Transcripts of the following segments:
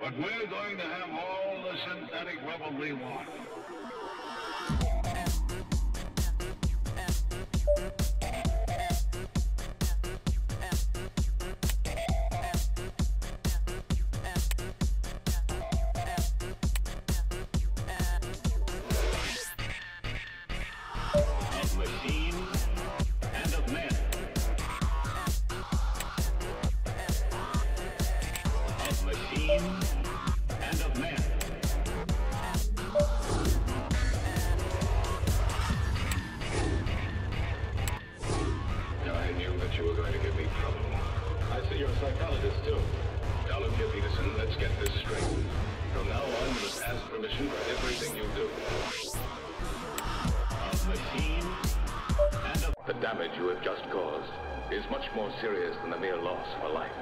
But we're going to have all the synthetic rubble we want. Psychologist too. Now Peterson, let's get this straight. From now on, you must ask permission for everything you do. Of machines and of The damage you have just caused is much more serious than the mere loss of a life.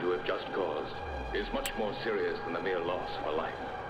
You have just caused is much more serious than the mere loss of a life.